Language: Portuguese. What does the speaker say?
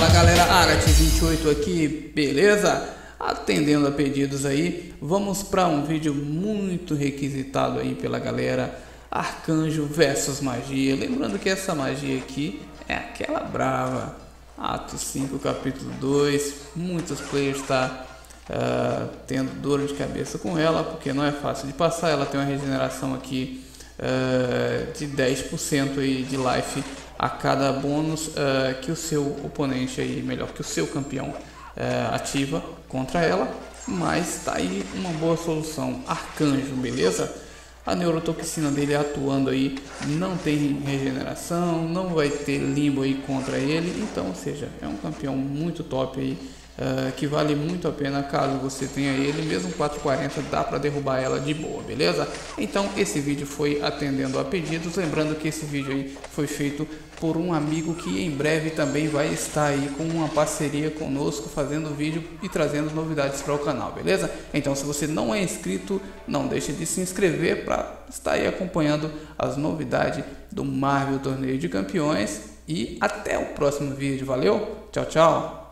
Marat 28 aqui, beleza? Atendendo a pedidos aí, vamos para um vídeo muito requisitado aí pela galera, Arcanjo versus Magia. Lembrando que essa magia aqui é aquela brava, Ato 5, capítulo 2, muitos players tá uh, tendo dor de cabeça com ela, porque não é fácil de passar, ela tem uma regeneração aqui uh, de 10% aí de life a cada bônus uh, que o seu oponente aí, melhor que o seu campeão uh, ativa contra ela, mas tá aí uma boa solução, Arcanjo, beleza? A neurotoxina dele atuando aí não tem regeneração, não vai ter limbo aí contra ele, então, ou seja, é um campeão muito top aí uh, que vale muito a pena caso você tenha ele, mesmo 440 dá para derrubar ela de boa, beleza? Então esse vídeo foi atendendo a pedidos, lembrando que esse vídeo aí foi feito por um amigo que em breve também vai estar aí com uma parceria conosco, fazendo vídeo e trazendo novidades para o canal, beleza? Então se você não é inscrito, não deixe de se inscrever para estar aí acompanhando as novidades do Marvel Torneio de Campeões e até o próximo vídeo, valeu? Tchau, tchau!